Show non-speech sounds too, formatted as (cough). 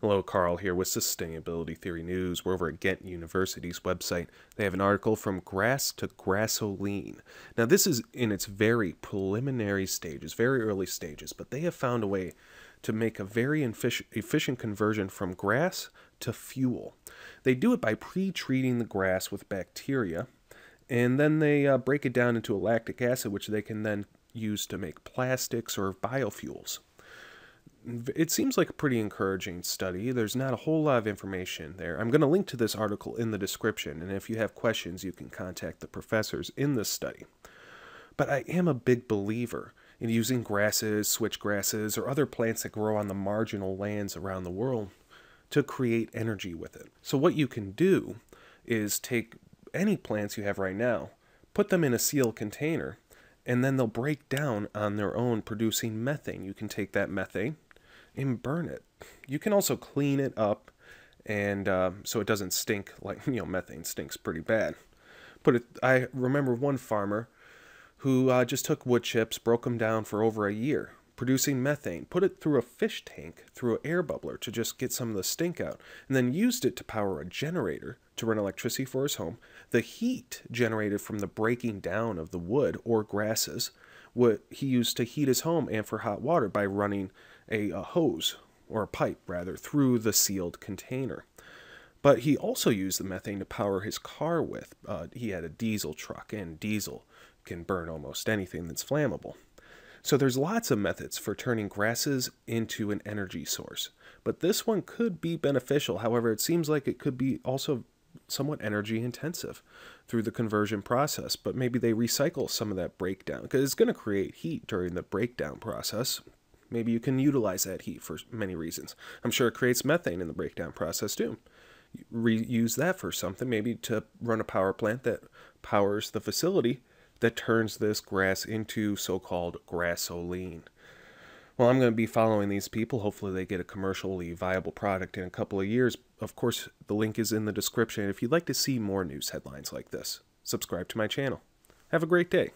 Hello, Carl here with Sustainability Theory News. We're over at Ghent University's website. They have an article from grass to grassoline. Now, this is in its very preliminary stages, very early stages, but they have found a way to make a very efficient conversion from grass to fuel. They do it by pre treating the grass with bacteria, and then they uh, break it down into a lactic acid, which they can then use to make plastics or biofuels it seems like a pretty encouraging study. There's not a whole lot of information there. I'm going to link to this article in the description, and if you have questions, you can contact the professors in this study. But I am a big believer in using grasses, switchgrasses, or other plants that grow on the marginal lands around the world to create energy with it. So, what you can do is take any plants you have right now, put them in a sealed container, and then they'll break down on their own, producing methane. You can take that methane, and burn it. You can also clean it up and uh, so it doesn't stink like (laughs) you know methane stinks pretty bad. But it, I remember one farmer who uh, just took wood chips, broke them down for over a year, producing methane, put it through a fish tank through an air bubbler to just get some of the stink out, and then used it to power a generator to run electricity for his home. The heat generated from the breaking down of the wood or grasses what he used to heat his home and for hot water by running a, a hose or a pipe rather through the sealed container. But he also used the methane to power his car with. Uh, he had a diesel truck, and diesel can burn almost anything that's flammable. So there's lots of methods for turning grasses into an energy source. But this one could be beneficial. However, it seems like it could be also somewhat energy intensive through the conversion process. But maybe they recycle some of that breakdown because it's going to create heat during the breakdown process. Maybe you can utilize that heat for many reasons. I'm sure it creates methane in the breakdown process too. Reuse that for something, maybe to run a power plant that powers the facility that turns this grass into so called grassoline. Well, I'm going to be following these people. Hopefully, they get a commercially viable product in a couple of years. Of course, the link is in the description. If you'd like to see more news headlines like this, subscribe to my channel. Have a great day.